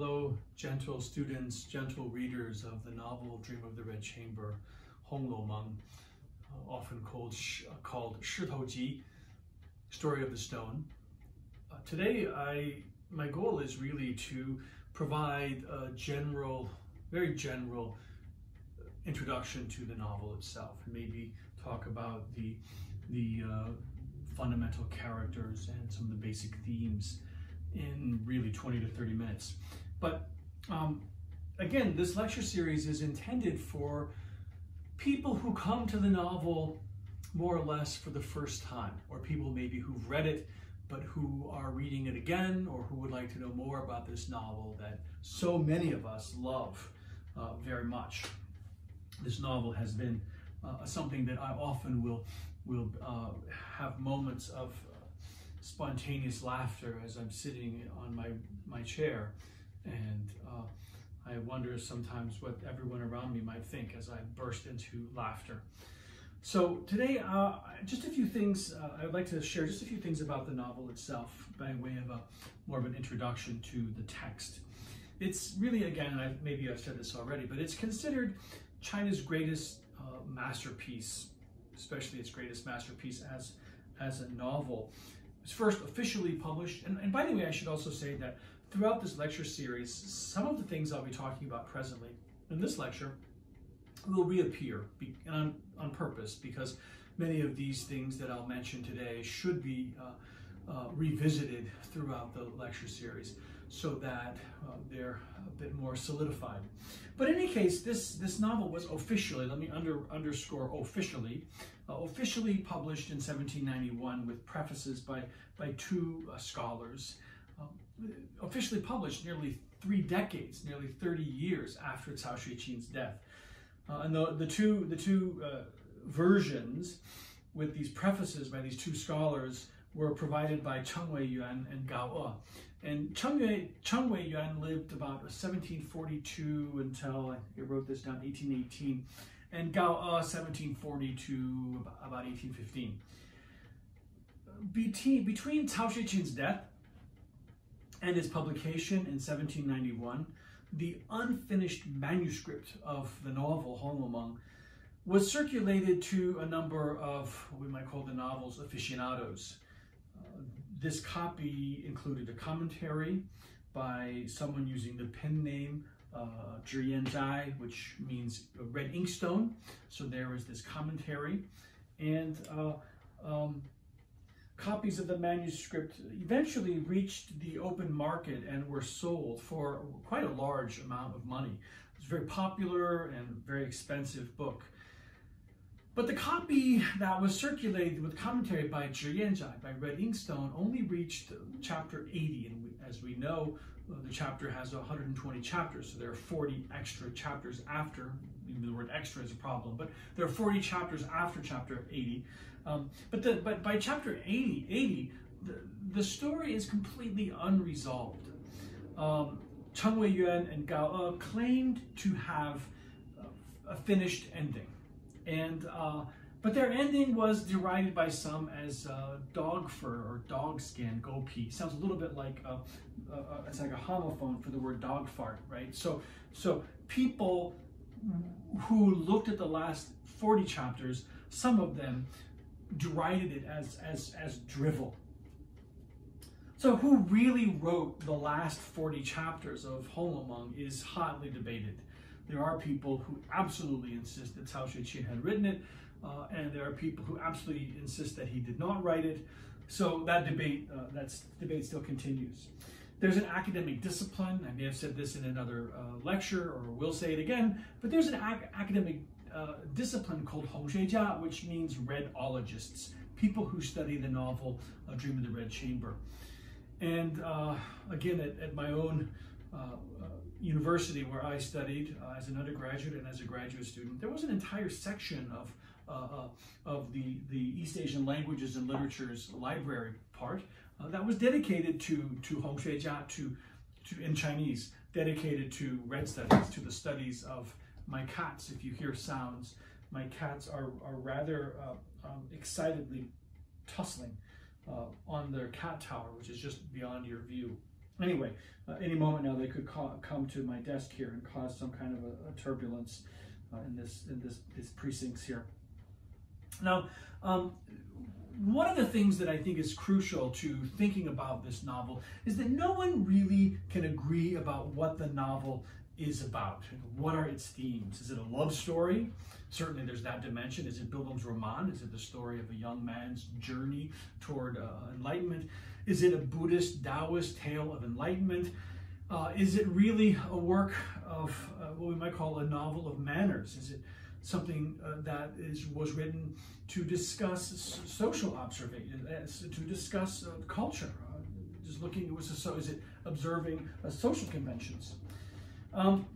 Hello, gentle students, gentle readers of the novel Dream of the Red Chamber, Hong Lou Meng, uh, often called, uh, called Ji, Story of the Stone. Uh, today, I my goal is really to provide a general, very general introduction to the novel itself, and maybe talk about the the uh, fundamental characters and some of the basic themes in really 20 to 30 minutes. But um, again, this lecture series is intended for people who come to the novel more or less for the first time, or people maybe who've read it but who are reading it again or who would like to know more about this novel that so many of us love uh, very much. This novel has been uh, something that I often will will uh, have moments of spontaneous laughter as I'm sitting on my, my chair. And uh, I wonder sometimes what everyone around me might think as I burst into laughter. So today, uh, just a few things, uh, I'd like to share just a few things about the novel itself by way of a more of an introduction to the text. It's really, again, and I, maybe I've said this already, but it's considered China's greatest uh, masterpiece especially its greatest masterpiece as, as a novel. It was first officially published, and, and by the way, I should also say that throughout this lecture series, some of the things I'll be talking about presently in this lecture will reappear and on, on purpose because many of these things that I'll mention today should be uh, uh, revisited throughout the lecture series so that uh, they're a bit more solidified. But in any case, this, this novel was officially, let me under, underscore officially, uh, officially published in 1791 with prefaces by, by two uh, scholars, officially published nearly three decades, nearly 30 years after Cao Xueqin's death. Uh, and the, the two, the two uh, versions with these prefaces by these two scholars were provided by Cheng Wei Yuan and Gao E. And Cheng Wei, Cheng Wei Yuan lived about 1742 until, I wrote this down, 1818, and Gao E 1740 to about 1815. Between, between Cao Xueqin's death and his publication in 1791, the unfinished manuscript of the novel Hong Lou Meng was circulated to a number of what we might call the novel's aficionados. Uh, this copy included a commentary by someone using the pen name uh, Zhi Zai, which means red inkstone. So there is this commentary. And uh, um, copies of the manuscript eventually reached the open market and were sold for quite a large amount of money. It's a very popular and very expensive book. But the copy that was circulated with commentary by Zhi by Red Inkstone, only reached chapter 80. And we, as we know, uh, the chapter has 120 chapters, so there are 40 extra chapters after, even the word extra is a problem, but there are 40 chapters after chapter 80. Um, but, the, but by chapter 80, 80 the, the story is completely unresolved. Um, Cheng Wei Yuan and Gao E claimed to have a finished ending. And uh, but their ending was derided by some as uh, dog fur or dog skin, gopi. Sounds a little bit like a, a, a, it's like a homophone for the word dog fart, right? So, so people who looked at the last 40 chapters, some of them derided it as, as, as drivel. So who really wrote the last 40 chapters of Meng is hotly debated. There are people who absolutely insist that Cao Xueqin had written it, uh, and there are people who absolutely insist that he did not write it. So that debate, uh, that debate still continues. There's an academic discipline. I may have said this in another uh, lecture, or will say it again. But there's an ac academic uh, discipline called Hongxuejia, which means redologists, people who study the novel A Dream of the Red Chamber. And uh, again, at, at, my own uh, university where I studied as an undergraduate and as a graduate student, there was an entire section of uh, uh, of the, the East Asian languages and literatures library part uh, that was dedicated to, to Hongxuejia, to, to, in Chinese, dedicated to red studies, to the studies of my cats. If you hear sounds, my cats are, are rather uh, um, excitedly tussling uh, on their cat tower, which is just beyond your view. Anyway, uh, any moment now they could come to my desk here and cause some kind of a, a turbulence uh, in this in this this precincts here. Now, um, one of the things that I think is crucial to thinking about this novel is that no one really can agree about what the novel is about. What are its themes? Is it a love story? Certainly there's that dimension. Is it Bildungsroman? Is it the story of a young man's journey toward uh, enlightenment? Is it a Buddhist, Taoist tale of enlightenment? Uh, is it really a work of uh, what we might call a novel of manners? Is it something uh, that is was written to discuss social observation, uh, to discuss uh, culture? just looking, it was so is it observing social conventions? Um,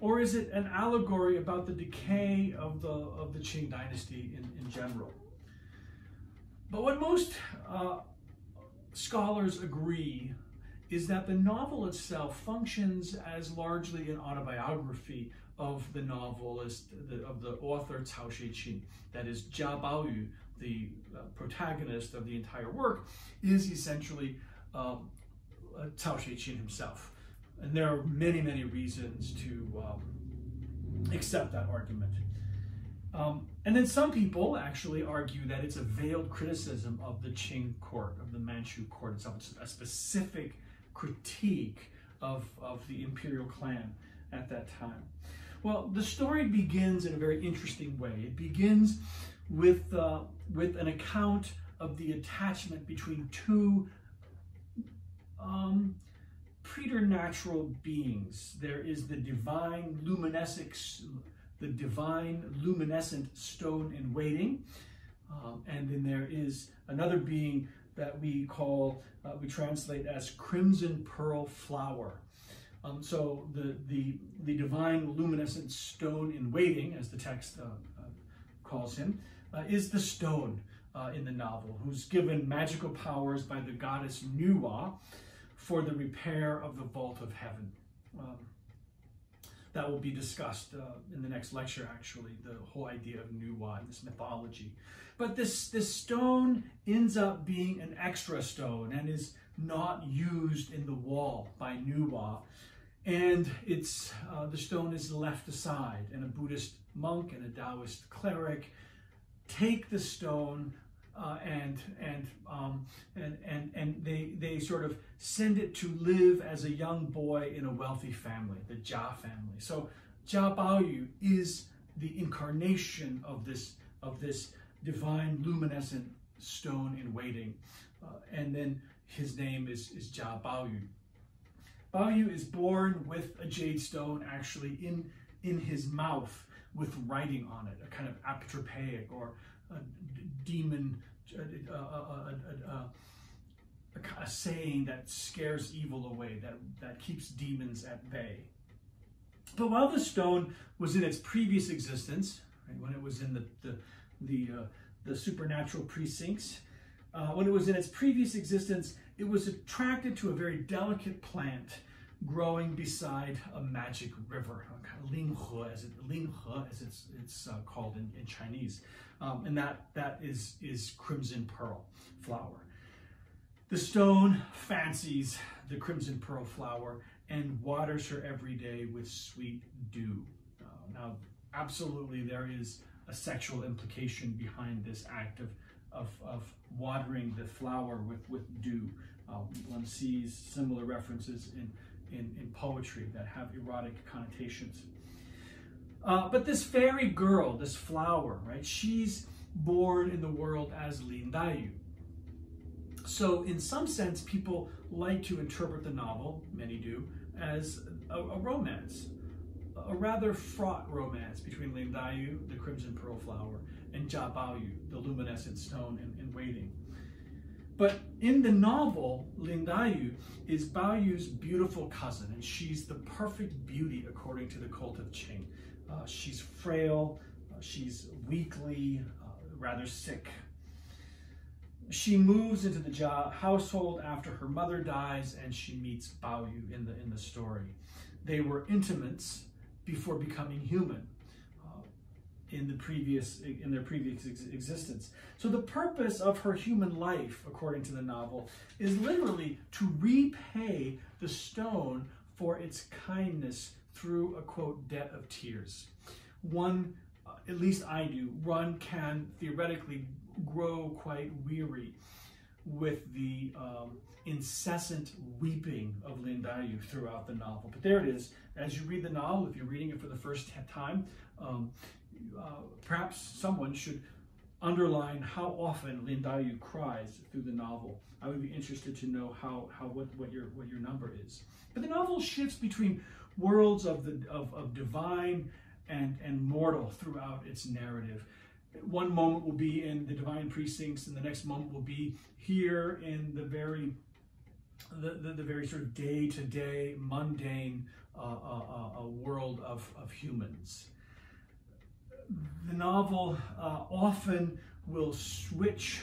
or is it an allegory about the decay of the, of the Qing dynasty in, in general? But what most uh, scholars agree is that the novel itself functions as largely an autobiography of the novelist, the, of the author Cao Xueqin. That is, Jia Baoyu, the uh, protagonist of the entire work, is essentially um, uh, Cao Xueqin himself. And there are many, many reasons to um, accept that argument. Um, and then some people actually argue that it's a veiled criticism of the Qing court, of the Manchu court itself. It's a specific critique of, of the imperial clan at that time. Well, the story begins in a very interesting way. It begins with, uh, with an account of the attachment between two um, preternatural beings. There is the divine luminescent, the divine luminescent stone in waiting, um, and then there is another being that we call, uh, we translate as crimson pearl flower. Um, so the, the, the divine luminescent stone in waiting, as the text uh, uh, calls him, uh, is the stone uh, in the novel, who's given magical powers by the goddess Nuwa, for the repair of the vault of heaven. Um, that will be discussed uh, in the next lecture, actually, the whole idea of Nuwa, and this mythology. But this, this stone ends up being an extra stone and is not used in the wall by Nuwa. And it's, uh, the stone is left aside, and a Buddhist monk and a Taoist cleric take the stone uh, and and um, and and and they they sort of send it to live as a young boy in a wealthy family, the Jia family. So Jia Baoyu is the incarnation of this of this divine luminescent stone in waiting, uh, and then his name is is Jia Baoyu. Baoyu is born with a jade stone actually in in his mouth with writing on it, a kind of apotropaic or demon, a, a, a, a, saying that scares evil away, that, that keeps demons at bay. But while the stone was in its previous existence, right, when it was in the, the, the, uh, the supernatural precincts, uh, when it was in its previous existence, it was attracted to a very delicate plant growing beside a magic river, Linghe, as it, Linghe, as it's, it's uh, called in, in Chinese. Um, and that, that is, is crimson pearl flower. The stone fancies the crimson pearl flower and waters her every day with sweet dew. Uh, now, absolutely, there is a sexual implication behind this act of, of, of watering the flower with, with dew. Uh, one sees similar references in, in, in poetry that have erotic connotations. Uh, but this fairy girl, this flower, right, she's born in the world as Lin Daiyu. So, in some sense, people like to interpret the novel, many do, as a, a romance, a rather fraught romance between Lin Daiyu, the crimson pearl flower, and Jia Baoyu, the luminescent stone in, in waiting. But in the novel, Lin Daiyu is Baoyu's beautiful cousin, and she's the perfect beauty according to the cult of Qing. Uh, she's frail, uh, she's weakly, uh, rather sick. She moves into the Jia household after her mother dies, and she meets Baoyu in the in the story. They were intimates before becoming human. In the previous in their previous ex- existence. So the purpose of her human life, according to the novel, is literally to repay the stone for its kindness through a quote debt of tears. One, uh, at least I do, one can theoretically grow quite weary with the um, incessant weeping of Lin Daiyu throughout the novel. But there it is. As you read the novel, if you're reading it for the first time, um, uh, perhaps someone should underline how often Lin Daiyu cries through the novel. I would be interested to know how, how what, what your what your number is. But the novel shifts between worlds of the of, of divine and, and mortal throughout its narrative. One moment will be in the divine precincts, and the next moment will be here in the very the, the, the very sort of day-to-day mundane uh, uh, uh, world of, of humans. The novel uh, often will switch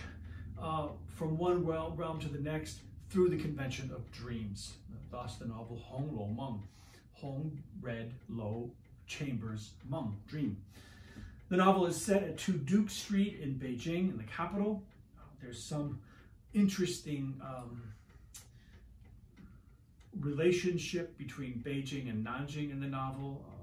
uh, from one realm, to the next through the convention of dreams. Thus, the novel Hong Lou Meng, Hong, red, Lo, chambers, Meng, dream. The novel is set at 2 Duke Street in Beijing, in the capital. There's some interesting um, relationship between Beijing and Nanjing in the novel. Uh,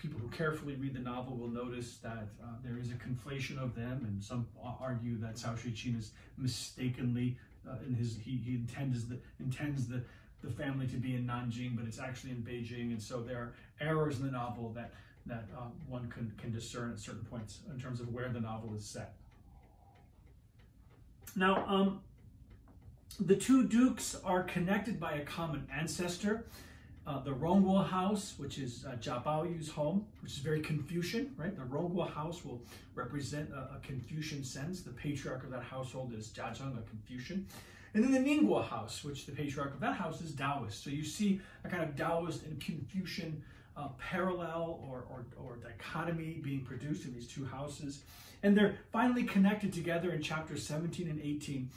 people who carefully read the novel will notice that uh, there is a conflation of them, and some argue that Cao Xueqin is mistakenly uh, in his he, he intends the intends the the family to be in Nanjing, but it's actually in Beijing, and so there are errors in the novel that that um, one can can discern at certain points in terms of where the novel is set. Now, um, the two dukes are connected by a common ancestor. Uh, the Rongguo house, which is uh, Jia Baoyu's home, which is very Confucian, right? The Rongguo house will represent a, a, Confucian sense. The patriarch of that household is Jia Zheng, a Confucian. And then the Ningguo house, which the patriarch of that house is Taoist. So you see a kind of Taoist and Confucian uh, parallel or, or, or dichotomy being produced in these two houses. And they're finally connected together in chapter 17 and 18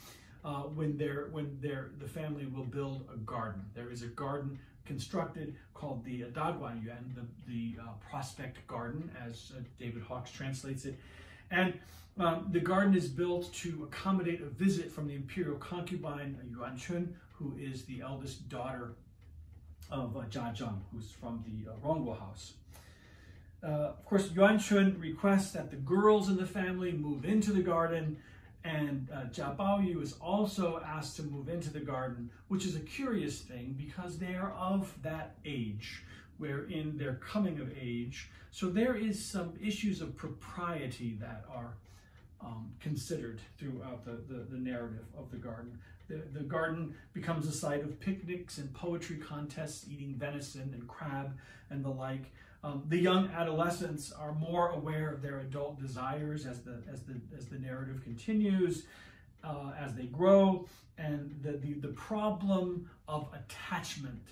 uh, when they're when they're the family will build a garden. There is a garden constructed called the Daguan Yuan, the, the uh, prospect garden, as uh, David Hawkes translates it. And um, the garden is built to accommodate a visit from the imperial concubine Yuan Chun, who is the eldest daughter of uh, Jia Zheng, who's from the uh, Rongguo house. Uh, of course, Yuan Chun requests that the girls in the family move into the garden and uh, Jia Baoyu is also asked to move into the garden, which is a curious thing because they are of that age, wherein they're coming of age. So there is some issues of propriety that are um, considered throughout the, the, the, narrative of the garden. The, the garden becomes a site of picnics and poetry contests, eating venison and crab and the like. Um, the young adolescents are more aware of their adult desires as the as the as the narrative continues, uh, as they grow, and the the, the problem of attachment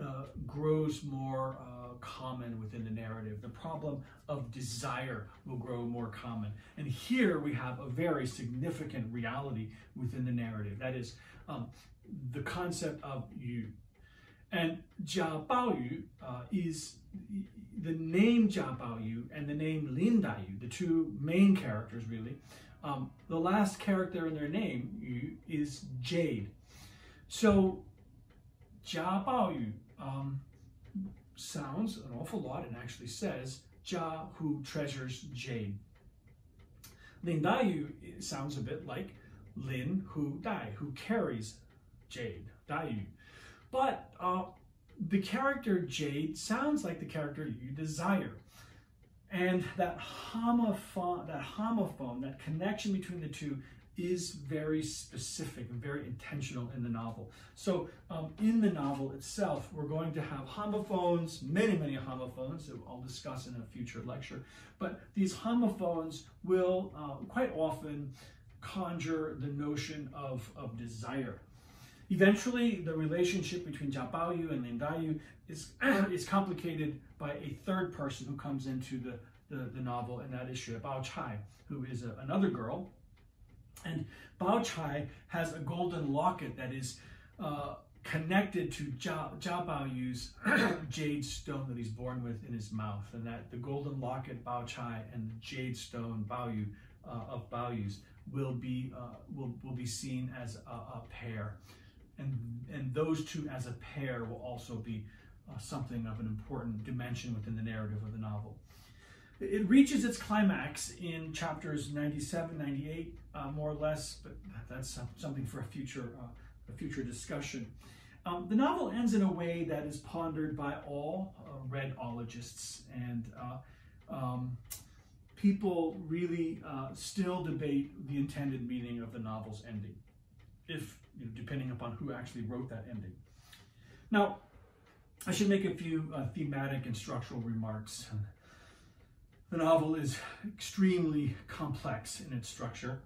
uh, grows more uh, common within the narrative. The problem of desire will grow more common, and here we have a very significant reality within the narrative. That is um, the concept of you. And Jia Baoyu uh, is the name Jia Baoyu and the name Lin Daiyu, the two main characters really, um, the last character in their name Yu is Jade. So Jia Baoyu um, sounds an awful lot and actually says Jia who treasures jade. Lin Daiyu sounds a bit like Lin who Dai, who carries jade, Daiyu. But uh, the character Jade sounds like the character you desire. And that homophone, that homophone, that connection between the two is very specific and very intentional in the novel. So um, in the novel itself, we're going to have homophones, many, many homophones that I'll discuss in a future lecture. But these homophones will uh, quite often conjure the notion of, of desire. Eventually, the relationship between Jia Baoyu and Lin Daiyu is, is complicated by a third person who comes into the, the, the novel, and that is Xue Bao Chai, who is a, another girl. And Bao Chai has a golden locket that is uh, connected to Jia, Baoyu's jade stone that he's born with in his mouth, and that the golden locket Bao Chai and the jade stone Baoyu uh, of Baoyu's will be uh, will will be seen as a, a, pair, and and those two as a pair will also be uh, something of an important dimension within the narrative of the novel. It reaches its climax in chapters 97, 98, uh, more or less, but that's something for a future uh, a future discussion. Um, the novel ends in a way that is pondered by all uh, Redologists, and uh, um, people really uh, still debate the intended meaning of the novel's ending, if you know, depending upon who actually wrote that ending. Now, I should make a few uh, thematic and structural remarks. The novel is extremely complex in its structure,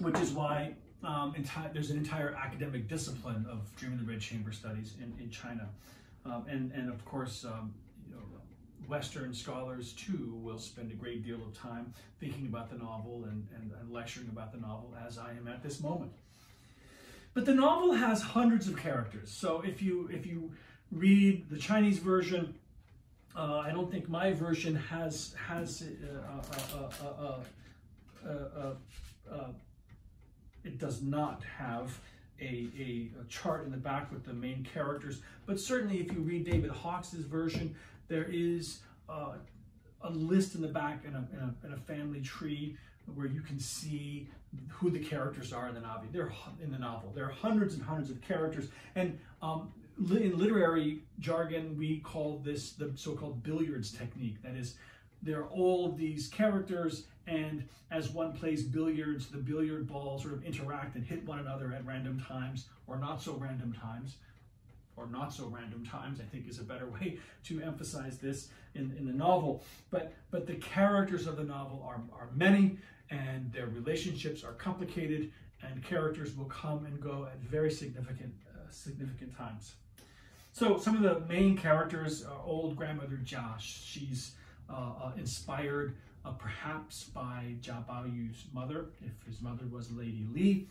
which is why um, there's an entire academic discipline of Dream in the Red Chamber studies in, in China. Um, and, and of course, um, you know, Western scholars too will spend a great deal of time thinking about the novel and, and, and lecturing about the novel as I am at this moment. But the novel has hundreds of characters. So if you if you read the Chinese version, uh, I don't think my version has has uh, uh, it does not have a, a, a, chart in the back with the main characters, but certainly if you read David Hawkes' version, there is uh, a list in the back and a, and, a, and a, family tree where you can see who the characters are in the novel. They're in the novel. There are hundreds and hundreds of characters, and um, in literary jargon, we call this the so-called billiards technique. That is, there are all these characters and as one plays billiards, the billiard balls sort of interact and hit one another at random times or not so random times, or not so random times, I think is a better way to emphasize this in, in the novel. But, but the characters of the novel are, are many and their relationships are complicated and characters will come and go at very significant, uh, significant times. So some of the main characters are old grandmother Jia. She's inspired uh, perhaps by Jia Baoyu's mother, if his mother was Lady Li.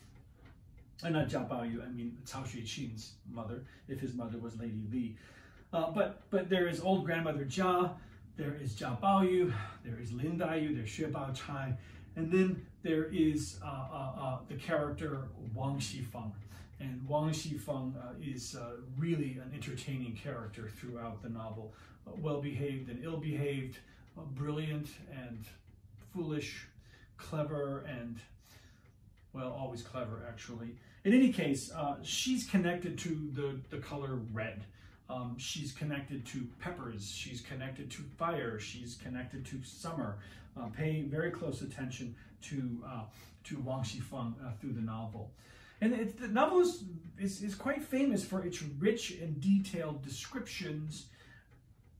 Uh, not Jia Baoyu, I mean Cao Xueqin's mother, if his mother was Lady Li. Uh, but, but there is old grandmother Jia, there is Jia Baoyu, there is Lin Daiyu, there's Xue Bao Chai, and then there is uh, uh, uh, the character Wang Xifeng. And Wang Xifeng uh, is uh, really an entertaining character throughout the novel. Uh, well-behaved and ill-behaved, brilliant and foolish, clever and, well, always clever actually. In any case, uh, she's connected to the, the color red. Um, she's connected to peppers. She's connected to fire. She's connected to summer. Uh, pay very close attention to uh, to Wang Xifeng uh, through the novel. And the novel is, is, is, quite famous for its rich and detailed descriptions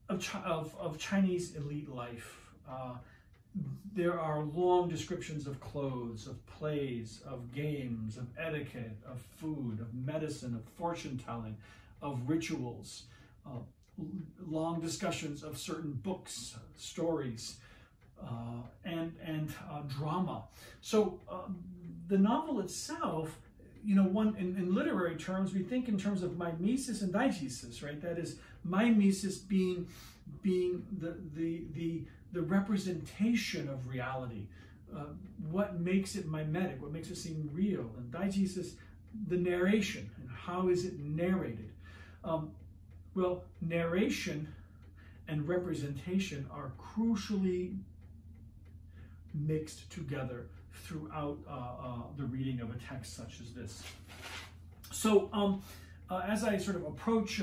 of, of, of Chinese elite life. Uh, there are long descriptions of clothes, of plays, of games, of etiquette, of food, of medicine, of fortune telling, of rituals, uh, long discussions of certain books, stories, uh, and, and uh, drama. So uh, the novel itself you know, one in, in, literary terms, we think in terms of mimesis and diegesis, right? That is mimesis being being the the the the representation of reality. Uh, what makes it mimetic? What makes it seem real? And diegesis, the narration and how is it narrated? Um, well, narration and representation are crucially mixed together throughout uh, uh, the reading of a text such as this. So um, uh, as I sort of approach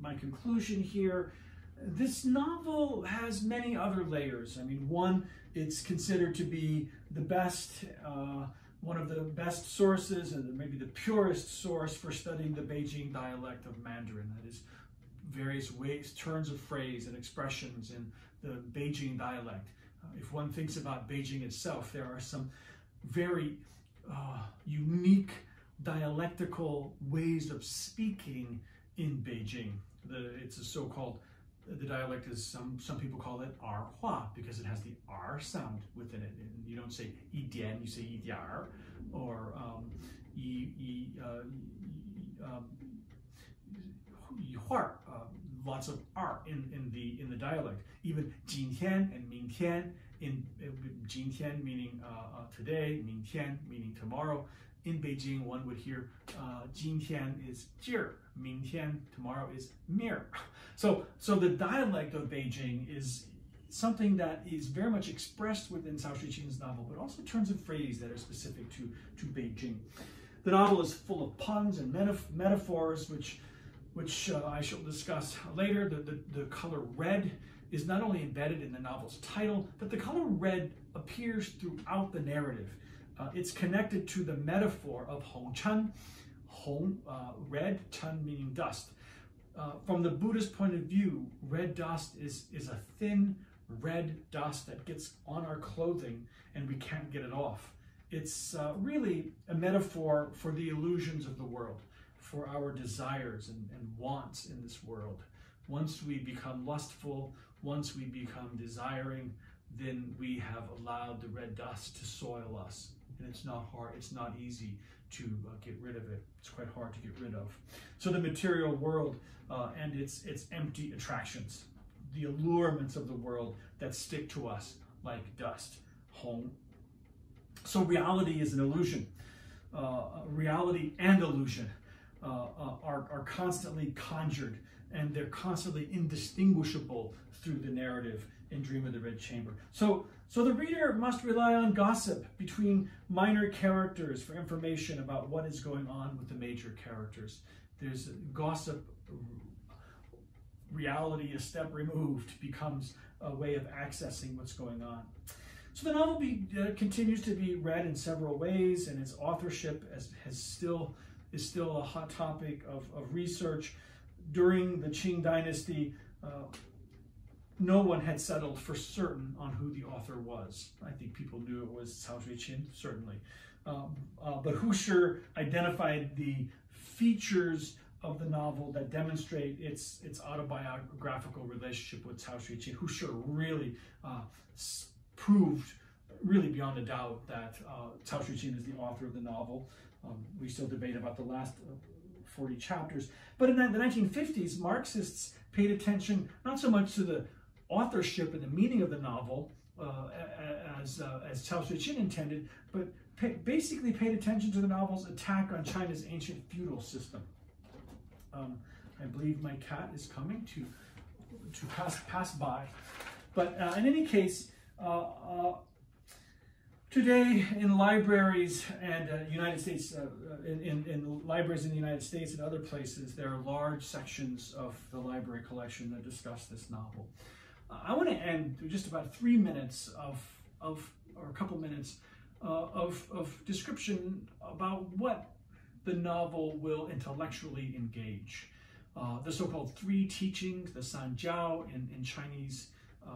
my conclusion here, this novel has many other layers. I mean, one, it's considered to be the best, uh, one of the best sources and maybe the purest source for studying the Beijing dialect of Mandarin. That is various ways, turns of phrase and expressions in the Beijing dialect if one thinks about Beijing itself, there are some very uh, unique dialectical ways of speaking in Beijing. The, it's a so-called, the dialect is, some, some people call it R Hua because it has the R sound within it. And you don't say Yi Dian, you say Yi Diar. Or um, yi, uh, um, uh, lots of r in, in the in the dialect. Even 今天 and 明天 in uh, 今天 meaning uh, uh, today, 明天 meaning tomorrow. In Beijing, one would hear uh, 今天 is 今儿,明天 tomorrow is 明儿. So so the dialect of Beijing is something that is very much expressed within Cao Xueqin's novel, but also turns of phrase that are specific to to Beijing. The novel is full of puns and metaphors, which which uh, I shall discuss later. The, the, the color red is not only embedded in the novel's title, but the color red appears throughout the narrative. Uh, it's connected to the metaphor of Hong Chen, Hong, uh, red, Chen meaning dust. Uh, from the Buddhist point of view, red dust is, is a thin, red dust that gets on our clothing and we can't get it off. It's uh, really a metaphor for the illusions of the world, for our desires and, and wants in this world. Once we become lustful, once we become desiring, then we have allowed the red dust to soil us. And it's not hard, it's not easy to uh, get rid of it. It's quite hard to get rid of. So the material world uh, and its, its empty attractions the allurements of the world that stick to us like dust. Home. So reality is an illusion. Uh, reality and illusion uh, uh, are, are constantly conjured and they're constantly indistinguishable through the narrative in Dream of the Red Chamber. So, so the reader must rely on gossip between minor characters for information about what is going on with the major characters. There's gossip reality a step removed becomes a way of accessing what's going on. So the novel be, uh, continues to be read in several ways, and its authorship has, has still is still a hot topic of, of research. During the Qing dynasty, uh, no one had settled for certain on who the author was. I think people knew it was Cao Xueqin, certainly. Um, uh, but identified the features of the novel that demonstrate its its autobiographical relationship with Cao Xueqin, Hu Shi really uh, proved really beyond a doubt that uh, Cao Xueqin is the author of the novel. Um, we still debate about the last uh, 40 chapters. But in the 1950s, Marxists paid attention not so much to the authorship and the meaning of the novel uh, as, uh, as Cao Xueqin intended, but basically paid attention to the novel's attack on China's ancient feudal system. Um, I believe my cat is coming to to pass pass by. But uh, in any case, uh, uh, today in libraries and uh, United States, uh, uh, in, in, in, libraries in the United States and other places, there are large sections of the library collection that discuss this novel. I want to end with just about three minutes of, of or a couple minutes of, of description about what the novel will intellectually engage. Uh, the so-called three teachings, the Sanjiao in, in Chinese, uh,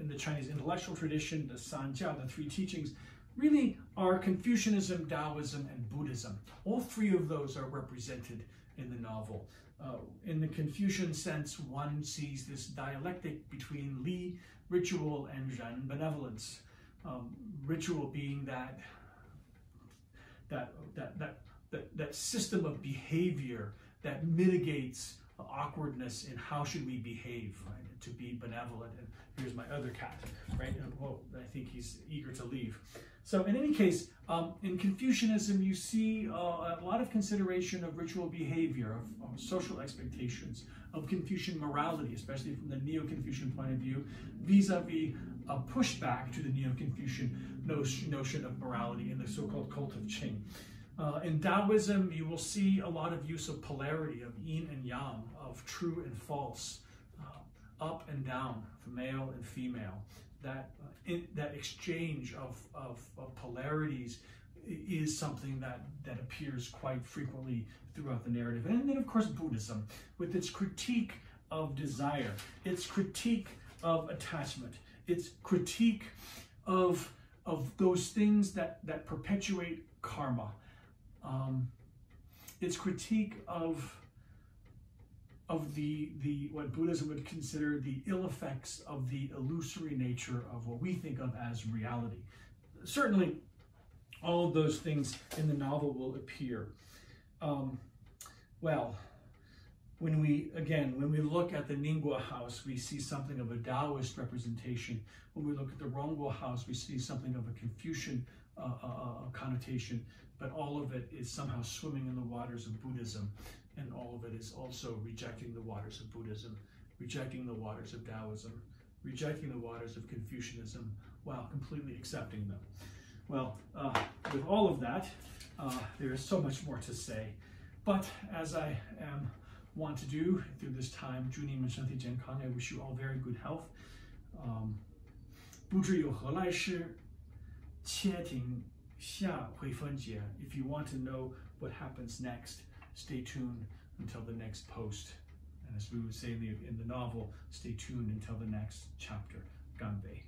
in the Chinese intellectual tradition, the Sanjiao, the three teachings, really are Confucianism, Taoism, and Buddhism. All three of those are represented in the novel. Uh, in the Confucian sense, one sees this dialectic between Li, ritual, and Ren, benevolence. Um, ritual being that that, that, that, that, that system of behavior that mitigates awkwardness in how should we behave, right? To be benevolent. And here's my other cat, right? And, well, I think he's eager to leave. So in any case, um, in Confucianism, you see uh, a lot of consideration of ritual behavior, of, of, social expectations, of Confucian morality, especially from the Neo-Confucian point of view, vis-a-vis a pushback to the Neo-Confucian notion of morality in the so-called cult of Qing. Uh, in Taoism, you will see a lot of use of polarity, of yin and yang, of true and false, up and down, for male and female. That, uh, in, that exchange of, of, of, polarities is something that, that appears quite frequently throughout the narrative. And then, of course, Buddhism, with its critique of desire, its critique of attachment, its critique of, of those things that, that perpetuate karma um, its critique of of the the what Buddhism would consider the ill effects of the illusory nature of what we think of as reality. Certainly, all of those things in the novel will appear. Um, well, when we, again, when we look at the Ningguo house, we see something of a Taoist representation. When we look at the Rongguo house, we see something of a Confucian uh, uh, uh, connotation, but all of it is somehow swimming in the waters of Buddhism, and all of it is also rejecting the waters of Buddhism, rejecting the waters of Taoism, rejecting the waters of Confucianism, while completely accepting them. Well, uh, with all of that, uh, there is so much more to say, but as I am want to do through this time.祝你们身体健康. I wish you all very good health. Um, 不知有何来世，且听下回分解. If you want to know what happens next, stay tuned until the next post. And as we would say in the, in the novel, stay tuned until the next chapter. Ganbei.